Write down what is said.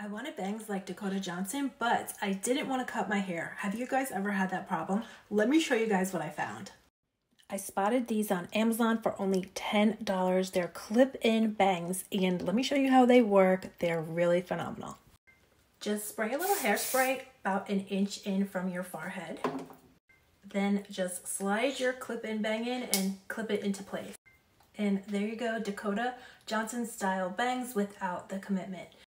I wanted bangs like Dakota Johnson, but I didn't want to cut my hair. Have you guys ever had that problem? Let me show you guys what I found. I spotted these on Amazon for only $10. They're clip-in bangs, and let me show you how they work. They're really phenomenal. Just spray a little hairspray about an inch in from your forehead. Then just slide your clip-in bang in and clip it into place. And there you go, Dakota Johnson style bangs without the commitment.